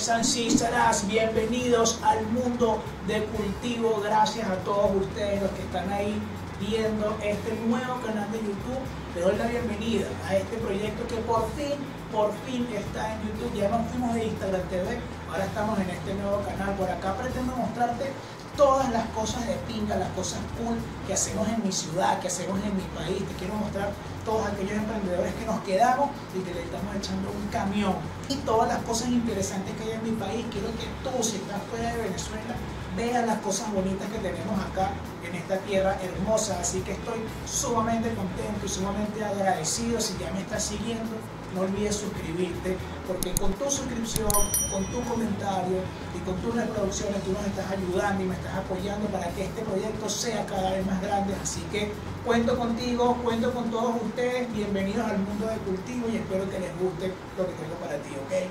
sisters, bienvenidos al mundo de cultivo. Gracias a todos ustedes los que están ahí viendo este nuevo canal de YouTube. Le doy la bienvenida a este proyecto que por fin, por fin está en YouTube. Ya nos fuimos de Instagram TV, ahora estamos en este nuevo canal. Por acá pretendo mostrarte todas las cosas de pinga, las cosas cool que hacemos en mi ciudad, que hacemos en mi país. Te quiero mostrar todos aquellos emprendedores que nos quedamos y que le estamos echando un camión. Y todas las cosas interesantes que hay en mi país. Quiero que tú, si estás fuera de Venezuela, veas las cosas bonitas que tenemos acá en esta tierra hermosa. Así que estoy sumamente contento y sumamente agradecido. Si ya me estás siguiendo, no olvides suscribirte, porque con tu suscripción, con tu comentario y con tus reproducciones, tú nos estás ayudando y me apoyando para que este proyecto sea cada vez más grande. Así que cuento contigo, cuento con todos ustedes. Bienvenidos al mundo del cultivo y espero que les guste lo que tengo para ti, ¿ok?